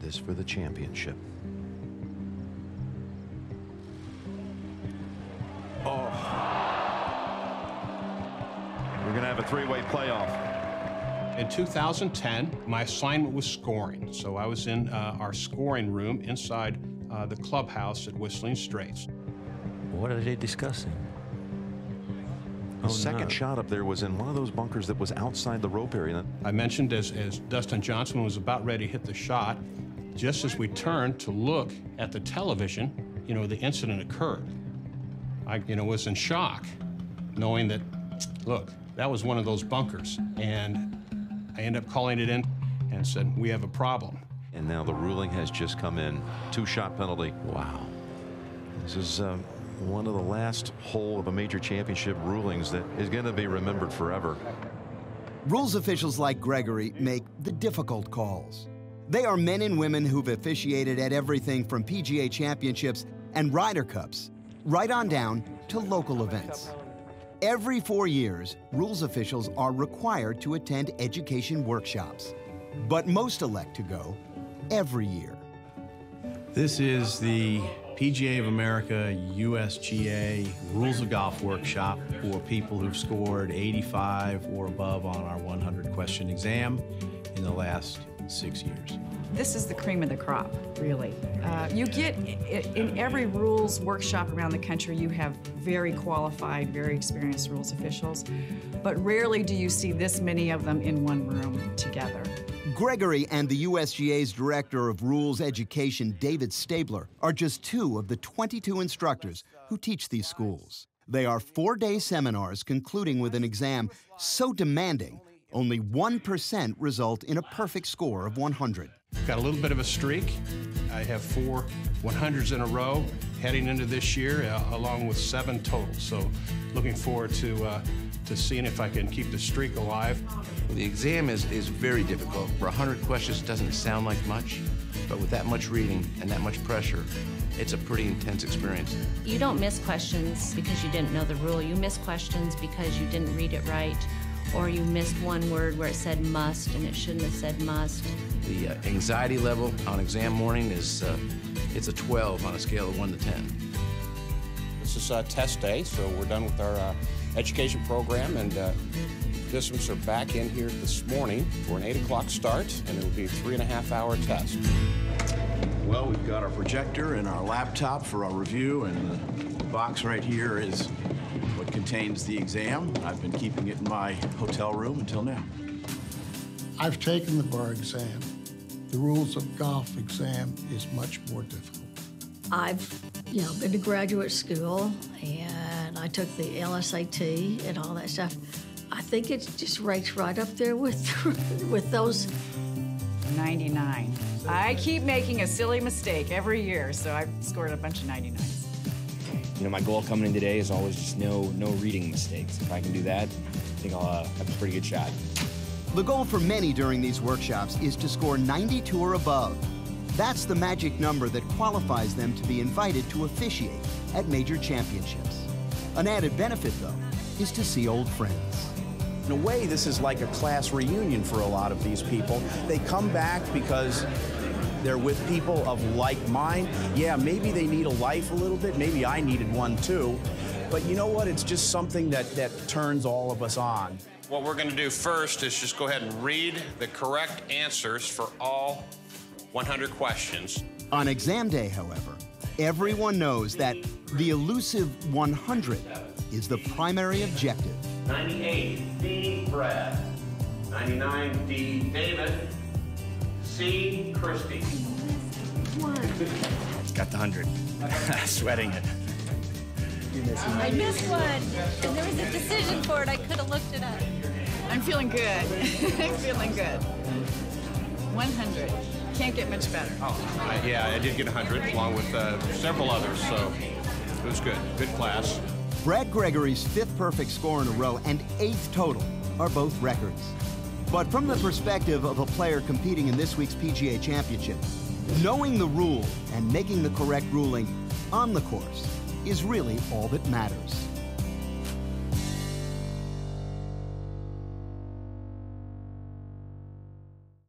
This for the championship. Oh. We're going to have a three-way playoff. In 2010, my assignment was scoring, so I was in uh, our scoring room inside uh, the clubhouse at Whistling Straits. What are they discussing? The oh, second no. shot up there was in one of those bunkers that was outside the rope area. I mentioned as, as Dustin Johnson was about ready to hit the shot, just as we turned to look at the television, you know, the incident occurred. I, you know, was in shock, knowing that, look, that was one of those bunkers, and I ended up calling it in and said, we have a problem. And now the ruling has just come in. Two-shot penalty. Wow. This is uh, one of the last hole of a major championship rulings that is going to be remembered forever. Rules officials like Gregory make the difficult calls. They are men and women who've officiated at everything from PGA championships and Ryder Cups, right on down to local events. Every four years, rules officials are required to attend education workshops, but most elect to go every year. This is the PGA of America USGA Rules of Golf Workshop for people who've scored 85 or above on our 100 question exam in the last six years. This is the cream of the crop, really. Uh, you get, in every rules workshop around the country, you have very qualified, very experienced rules officials, but rarely do you see this many of them in one room together. Gregory and the USGA's Director of Rules Education, David Stabler, are just two of the 22 instructors who teach these schools. They are four-day seminars concluding with an exam so demanding only 1% result in a perfect score of 100. Got a little bit of a streak. I have four 100s in a row heading into this year, uh, along with seven total. So looking forward to, uh, to seeing if I can keep the streak alive. The exam is, is very difficult. For 100 questions, it doesn't sound like much, but with that much reading and that much pressure, it's a pretty intense experience. You don't miss questions because you didn't know the rule. You miss questions because you didn't read it right or you missed one word where it said must and it shouldn't have said must. The uh, anxiety level on exam morning is uh, it's a 12 on a scale of 1 to 10. This is uh, test day, so we're done with our uh, education program and uh, participants are back in here this morning for an 8 o'clock start and it will be a three and a half hour test. Well, we've got our projector and our laptop for our review and the box right here is contains the exam. I've been keeping it in my hotel room until now. I've taken the bar exam. The rules of golf exam is much more difficult. I've, you know, been to graduate school and I took the LSAT and all that stuff. I think it just ranks right up there with with those. 99. I keep making a silly mistake every year, so I've scored a bunch of 99s. You know, my goal coming in today is always just no no reading mistakes. If I can do that, I think I'll uh, have a pretty good shot. The goal for many during these workshops is to score 92 or above. That's the magic number that qualifies them to be invited to officiate at major championships. An added benefit, though, is to see old friends. In a way, this is like a class reunion for a lot of these people. They come back because they're with people of like mind. Yeah, maybe they need a life a little bit. Maybe I needed one too. But you know what? It's just something that, that turns all of us on. What we're going to do first is just go ahead and read the correct answers for all 100 questions. On exam day, however, everyone knows that the elusive 100 is the primary objective. 98, D, Brad. 99, D, David. C. Christie. Got the 100. Sweating it. I missed one. And there was a decision for it. I could have looked it up. I'm feeling good. I'm feeling good. 100. Can't get much better. Oh, yeah, I did get 100 along with uh, several others, so it was good. Good class. Brad Gregory's fifth perfect score in a row and eighth total are both records. But from the perspective of a player competing in this week's PGA Championship, knowing the rule and making the correct ruling on the course is really all that matters.